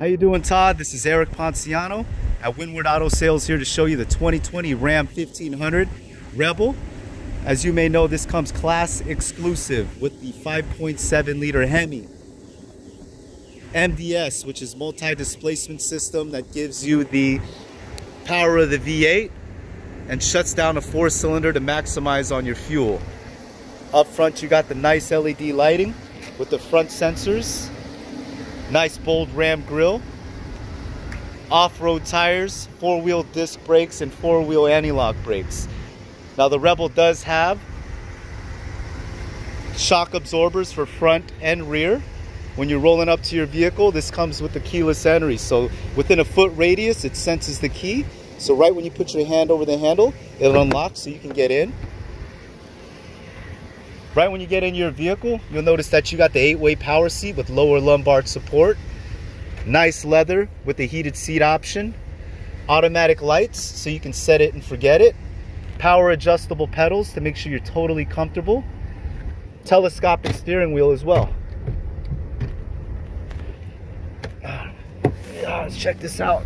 How you doing, Todd? This is Eric Ponciano at Windward Auto Sales here to show you the 2020 Ram 1500 Rebel. As you may know, this comes class exclusive with the 5.7 liter Hemi. MDS, which is multi-displacement system that gives you the power of the V8 and shuts down a four cylinder to maximize on your fuel. Up front, you got the nice LED lighting with the front sensors Nice bold ram grill. Off-road tires, four-wheel disc brakes, and four-wheel anti-lock brakes. Now the Rebel does have shock absorbers for front and rear. When you're rolling up to your vehicle, this comes with the keyless entry. So within a foot radius, it senses the key. So right when you put your hand over the handle, it'll unlock so you can get in. Right when you get in your vehicle, you'll notice that you got the eight-way power seat with lower lumbar support. Nice leather with the heated seat option. Automatic lights so you can set it and forget it. Power adjustable pedals to make sure you're totally comfortable. Telescopic steering wheel as well. Ah, let's check this out.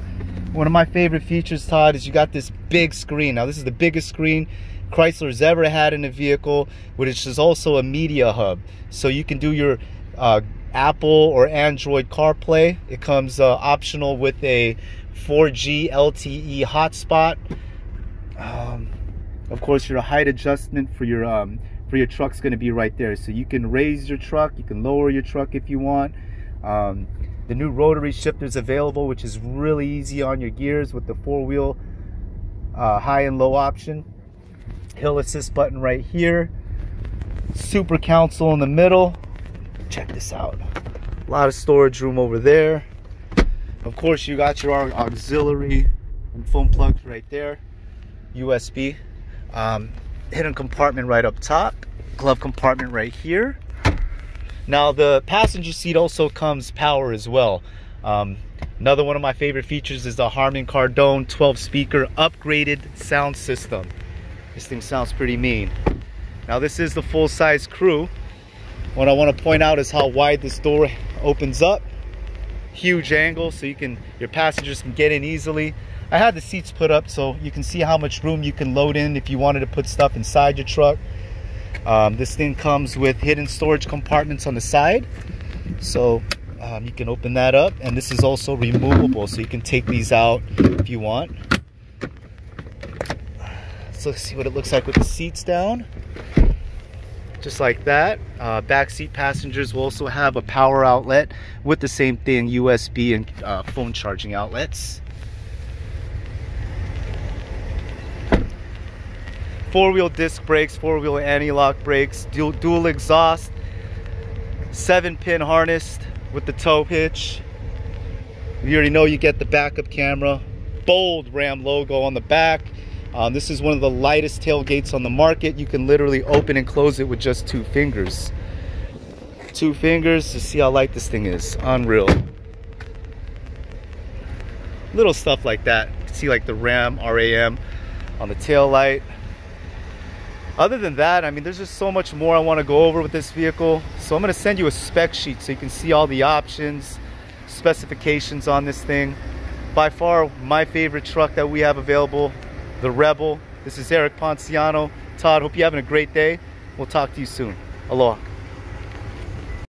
One of my favorite features, Todd, is you got this big screen. Now, this is the biggest screen Chrysler's ever had in a vehicle, which is also a media hub. So you can do your uh, Apple or Android CarPlay. It comes uh, optional with a 4G LTE hotspot. Um, of course, your height adjustment for your um, for your truck's going to be right there. So you can raise your truck, you can lower your truck if you want. Um, the new rotary shifter is available, which is really easy on your gears with the four-wheel uh, high and low option. Hill assist button right here. Super console in the middle. Check this out. A lot of storage room over there. Of course you got your auxiliary and phone plugs right there. USB um, hidden compartment right up top. Glove compartment right here now the passenger seat also comes power as well um, another one of my favorite features is the Harman Kardon 12 speaker upgraded sound system this thing sounds pretty mean. Now this is the full-size crew. What I want to point out is how wide this door opens up. Huge angle so you can your passengers can get in easily. I had the seats put up so you can see how much room you can load in if you wanted to put stuff inside your truck. Um, this thing comes with hidden storage compartments on the side. So um, you can open that up and this is also removable so you can take these out if you want. So let's see what it looks like with the seats down. Just like that. Uh, back seat passengers will also have a power outlet with the same thing, USB and uh, phone charging outlets. Four-wheel disc brakes, four-wheel anti-lock brakes, dual, dual exhaust, seven-pin harness with the tow hitch. You already know you get the backup camera, bold Ram logo on the back, um, this is one of the lightest tailgates on the market. You can literally open and close it with just two fingers. Two fingers to see how light this thing is. Unreal. Little stuff like that. You can see like the RAM, RAM on the tail light. Other than that, I mean, there's just so much more I want to go over with this vehicle. So I'm going to send you a spec sheet so you can see all the options, specifications on this thing. By far, my favorite truck that we have available the Rebel. This is Eric Ponciano. Todd, hope you're having a great day. We'll talk to you soon. Aloha.